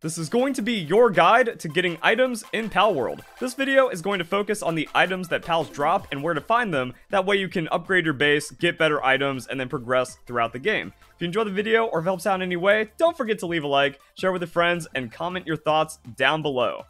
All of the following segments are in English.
This is going to be your guide to getting items in Palworld. This video is going to focus on the items that pals drop and where to find them, that way you can upgrade your base, get better items, and then progress throughout the game. If you enjoy the video or if it helps out in any way, don't forget to leave a like, share with your friends, and comment your thoughts down below.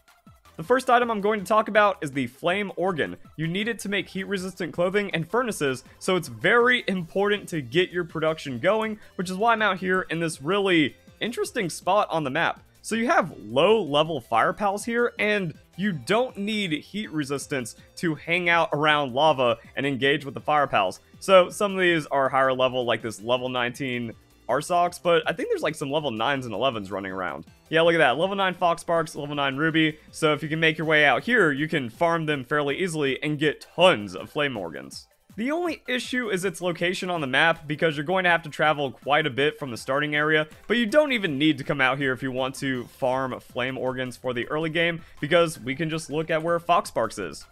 The first item I'm going to talk about is the Flame Organ. You need it to make heat-resistant clothing and furnaces, so it's very important to get your production going, which is why I'm out here in this really interesting spot on the map. So you have low level fire pals here, and you don't need heat resistance to hang out around lava and engage with the fire pals. So some of these are higher level, like this level 19 Arsox, but I think there's like some level 9s and 11s running around. Yeah, look at that. Level 9 Foxparks, level 9 Rooby. So if you can make your way out here, you can farm them fairly easily and get tons of Flame Organs. The only issue is its location on the map because you're going to have to travel quite a bit from the starting area, but you don't even need to come out here if you want to farm flame organs for the early game because we can just look at where Foxparks is.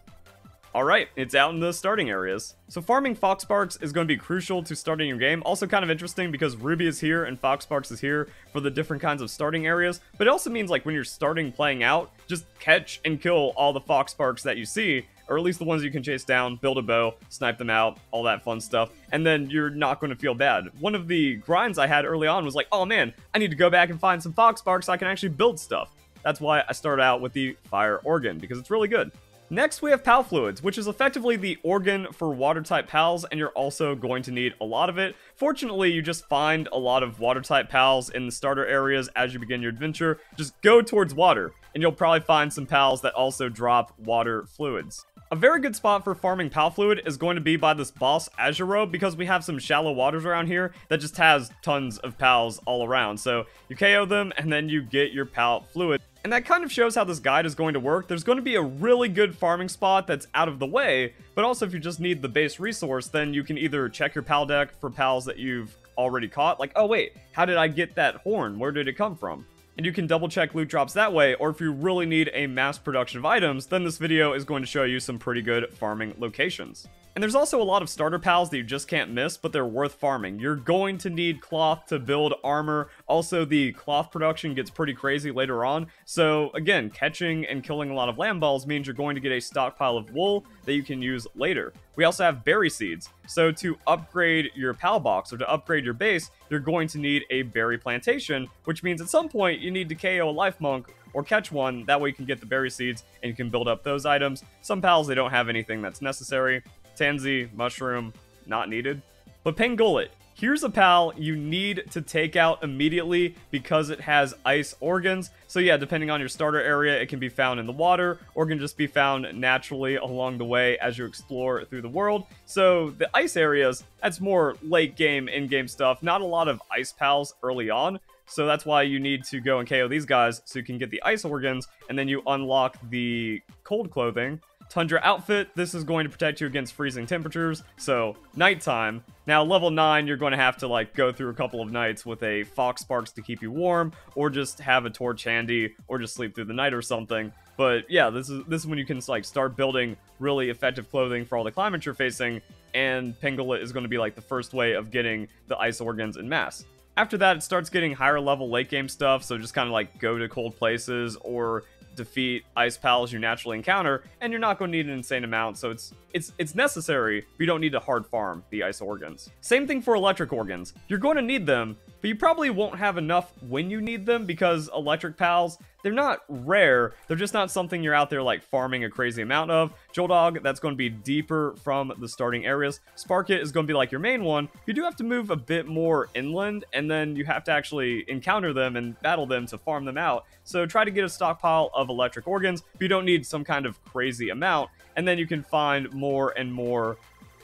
Alright, it's out in the starting areas. So farming Foxparks is going to be crucial to starting your game. Also kind of interesting because Rooby is here and Foxparks is here for the different kinds of starting areas. But it also means like when you're starting playing out, just catch and kill all the Foxparks that you see or at least the ones you can chase down, build a bow, snipe them out, all that fun stuff, and then you're not going to feel bad. One of the grinds I had early on was like, oh man, I need to go back and find some Foxparks so I can actually build stuff. That's why I started out with the Fire Organ, because it's really good. Next, we have Pal Fluids, which is effectively the organ for water-type pals, and you're also going to need a lot of it. Fortunately, you just find a lot of water-type pals in the starter areas as you begin your adventure. Just go towards water, and you'll probably find some pals that also drop water fluids. A very good spot for farming pal fluid is going to be by this boss Azure because we have some shallow waters around here that just has tons of pals all around. So you KO them and then you get your pal fluid. And that kind of shows how this guide is going to work. There's going to be a really good farming spot that's out of the way, but also if you just need the base resource, then you can either check your pal deck for pals that you've already caught, like, oh wait, how did I get that horn? Where did it come from? And you can double check loot drops that way, or if you really need a mass production of items, then this video is going to show you some pretty good farming locations. And there's also a lot of starter pals that you just can't miss, but they're worth farming. You're going to need cloth to build armor. Also, the cloth production gets pretty crazy later on. So again, catching and killing a lot of Lamballs means you're going to get a stockpile of wool that you can use later. We also have berry seeds. So to upgrade your pal box or to upgrade your base, you're going to need a berry plantation, which means at some point you need to KO a Lifmunk or catch one. That way you can get the berry seeds and you can build up those items. Some pals, they don't have anything that's necessary. Tanzee, Mushroom, not needed. But Pengullet, here's a pal you need to take out immediately because it has ice organs. So yeah, depending on your starter area, it can be found in the water or can just be found naturally along the way as you explore through the world. So the ice areas, that's more late game, in-game stuff. Not a lot of ice pals early on. So that's why you need to go and KO these guys so you can get the ice organs and then you unlock the cold clothing Tundra outfit, this is going to protect you against freezing temperatures, so nighttime. Now, level 9, you're going to have to, like, go through a couple of nights with a Foxparks to keep you warm, or just have a torch handy, or just sleep through the night or something. But yeah, this is this is when you can, like, start building really effective clothing for all the climate you're facing, and Pengullet is going to be, like, the first way of getting the ice organs in mass. After that, it starts getting higher level late game stuff, so just kind of like go to cold places or defeat ice pals you naturally encounter, and you're not going to need an insane amount, so it's it's it's necessary, but you don't need to hard farm the ice organs. Same thing for electric organs. You're going to need them, but you probably won't have enough when you need them because electric pals, they're not rare, they're just not something you're out there like farming a crazy amount of. Jolthog, that's going to be deeper from the starting areas. Sparkit is going to be like your main one. You do have to move a bit more inland, and then you have to actually encounter them and battle them to farm them out. So try to get a stockpile of electric organs, but you don't need some kind of crazy amount, and then you can find more and more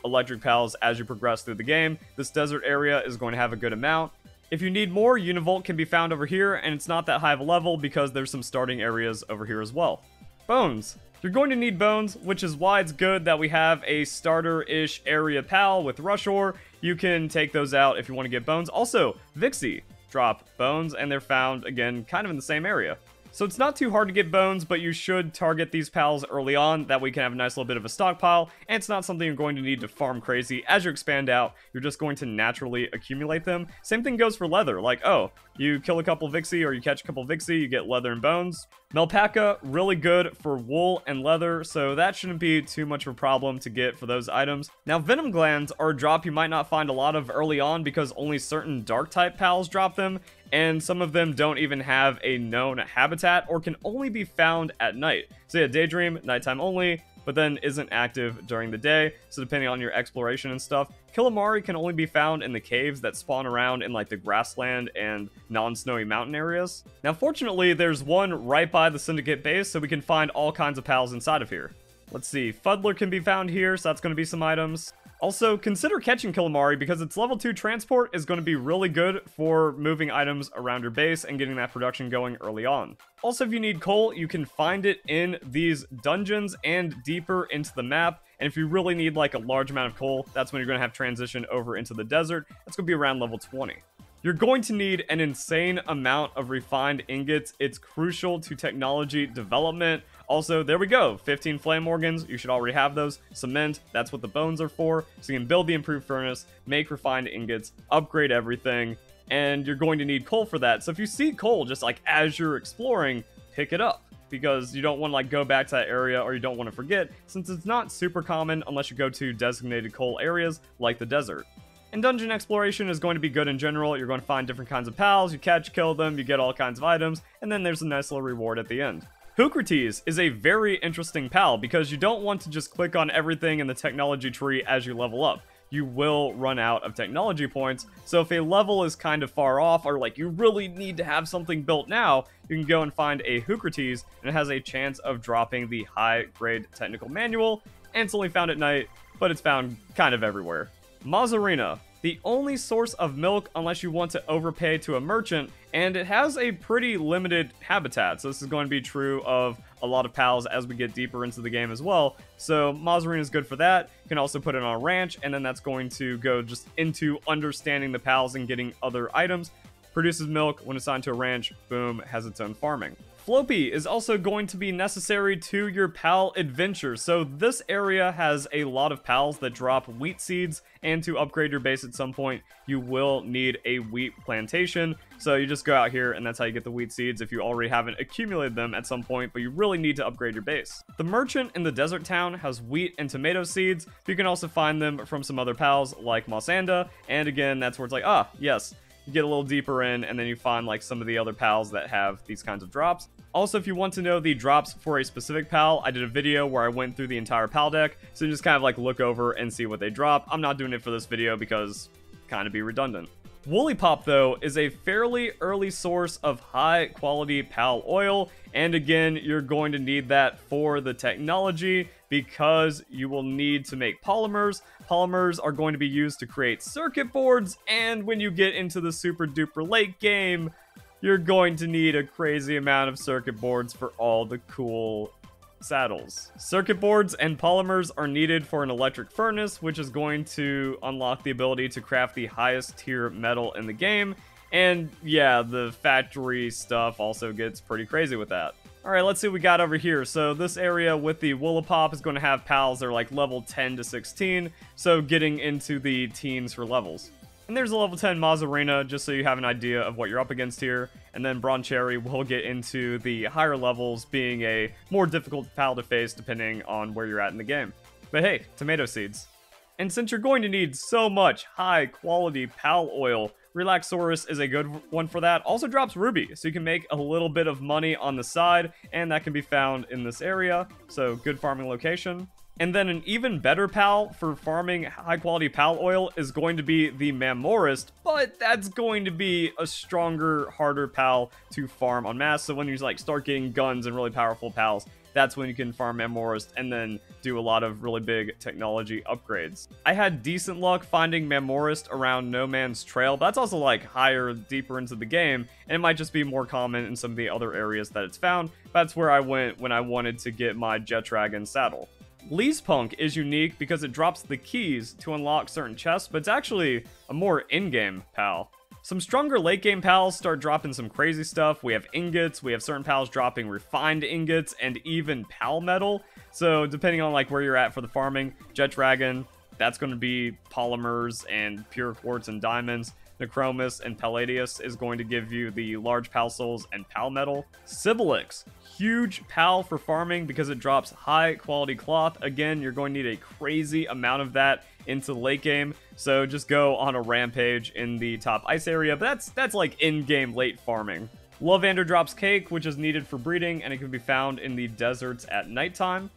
electric pals as you progress through the game. This desert area is going to have a good amount. If you need more, Univolt can be found over here, and it's not that high of a level because there's some starting areas over here as well. Bones. You're going to need bones, which is why it's good that we have a starter-ish area pal with Rushoar. You can take those out if you want to get bones. Also, Vixy drop bones, and they're found, again, kind of in the same area. So it's not too hard to get bones, but you should target these pals early on, that way you can have a nice little bit of a stockpile, and it's not something you're going to need to farm crazy. As you expand out, you're just going to naturally accumulate them. Same thing goes for leather, like, oh, you kill a couple Vixy or you catch a couple Vixy, you get leather and bones. Melpaca, really good for wool and leather, so that shouldn't be too much of a problem to get for those items. Now, Venom Glands are a drop you might not find a lot of early on because only certain Dark-type pals drop them, and some of them don't even have a known habitat or can only be found at night. So yeah, Daedream, nighttime only, but then isn't active during the day, so depending on your exploration and stuff. Killamari can only be found in the caves that spawn around in like the grassland and non-snowy mountain areas. Now fortunately, there's one right by the Syndicate base, so we can find all kinds of pals inside of here. Let's see, Fuddler can be found here, so that's going to be some items. Also, consider catching Killamari because its level 2 transport is going to be really good for moving items around your base and getting that production going early on. Also, if you need coal, you can find it in these dungeons and deeper into the map. And if you really need like a large amount of coal, that's when you're going to have transition over into the desert. That's going to be around level 20. You're going to need an insane amount of refined ingots. It's crucial to technology development. Also, there we go. 15 flame organs. You should already have those. Cement. That's what the bones are for. So you can build the improved furnace, make refined ingots, upgrade everything, and you're going to need coal for that. So if you see coal just like as you're exploring, pick it up because you don't want to like go back to that area or you don't want to forget since it's not super common unless you go to designated coal areas like the desert. And dungeon exploration is going to be good in general. You're going to find different kinds of pals, you catch, kill them, you get all kinds of items, and then there's a nice little reward at the end. Hoocrates is a very interesting pal because you don't want to just click on everything in the technology tree as you level up. You will run out of technology points, so if a level is kind of far off or like you really need to have something built now, you can go and find a Hoocrates and it has a chance of dropping the high grade technical manual, and it's only found at night, but it's found kind of everywhere. Mozzarina, the only source of milk unless you want to overpay to a merchant, and it has a pretty limited habitat, so this is going to be true of a lot of pals as we get deeper into the game as well. So Mozzarina is good for that. You can also put it on a ranch, and then that's going to go just into understanding the pals and getting other items. Produces milk, when assigned to a ranch, boom, has its own farming. Flopie is also going to be necessary to your pal adventure. So this area has a lot of pals that drop wheat seeds, and to upgrade your base at some point, you will need a wheat plantation. So you just go out here, and that's how you get the wheat seeds if you already haven't accumulated them at some point, but you really need to upgrade your base. The merchant in the desert town has wheat and tomato seeds, you can also find them from some other pals like Mossanda, and again, that's where it's like, ah, yes, you get a little deeper in, and then you find like some of the other pals that have these kinds of drops. Also, if you want to know the drops for a specific pal, I did a video where I went through the entire pal deck, so you just kind of like look over and see what they drop. I'm not doing it for this video because kind of be redundant. Woolipop, though, is a fairly early source of high quality PAL oil, and again, you're going to need that for the technology because you will need to make polymers. Polymers are going to be used to create circuit boards, and when you get into the super duper late game, you're going to need a crazy amount of circuit boards for all the cool saddles. Circuit boards and polymers are needed for an electric furnace, which is going to unlock the ability to craft the highest tier metal in the game. And yeah, the factory stuff also gets pretty crazy with that. Alright, let's see what we got over here. So this area with the Woolipop is going to have pals that are like level 10 to 16, so getting into the teens for levels. And there's a level 10 Mozzarina, just so you have an idea of what you're up against here. And then Broncherry will get into the higher levels, being a more difficult pal to face depending on where you're at in the game. But hey, tomato seeds. And since you're going to need so much high quality pal oil, Relaxaurus is a good one for that. Also drops Ruby, so you can make a little bit of money on the side, and that can be found in this area, so good farming location. And then an even better pal for farming high quality pal oil is going to be the Mammorest, but that's going to be a stronger, harder pal to farm on mass. So when you like start getting guns and really powerful pals, that's when you can farm Mammorest and then do a lot of really big technology upgrades. I had decent luck finding Mammorest around No Man's Trail, but that's also like higher, deeper into the game, and it might just be more common in some of the other areas that it's found. That's where I went when I wanted to get my Jetragon saddle. Punk is unique because it drops the keys to unlock certain chests, but it's actually a more in-game pal. Some stronger late game pals start dropping some crazy stuff. We have ingots, we have certain pals dropping refined ingots, and even pal metal. So depending on like where you're at for the farming, Jetragon, that's going to be polymers and pure quartz and diamonds. Necromus and Palladius is going to give you the large pal souls and pal metal. Sibelyx, huge pal for farming because it drops high quality cloth. Again, you're going to need a crazy amount of that into late game. So just go on a rampage in the top ice area. But that's that's like in-game late farming. Lovander drops cake, which is needed for breeding, and it can be found in the deserts at nighttime.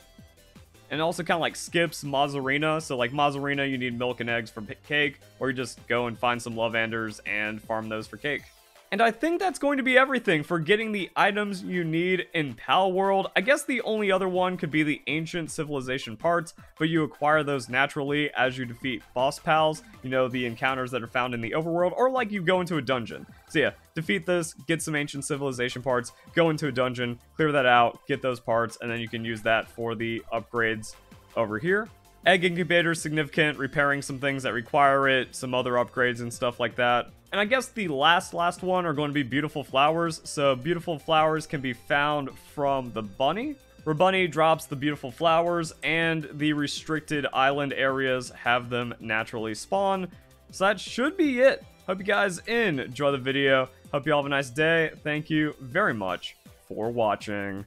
And also kind of like skips Mozzarina. So like Mozzarina, you need milk and eggs for cake, or you just go and find some Lovanders and farm those for cake. And I think that's going to be everything for getting the items you need in Palworld. I guess the only other one could be the Ancient Civilization parts, but you acquire those naturally as you defeat boss pals, you know, the encounters that are found in the overworld, or like you go into a dungeon. So yeah, defeat this, get some Ancient Civilization parts, go into a dungeon, clear that out, get those parts, and then you can use that for the upgrades over here. Egg incubator significant, repairing some things that require it, some other upgrades and stuff like that. And I guess the last, last one are going to be beautiful flowers. So beautiful flowers can be found from the bunny. Where bunny drops the beautiful flowers and the restricted island areas have them naturally spawn. So that should be it. Hope you guys enjoy the video. Hope you all have a nice day. Thank you very much for watching.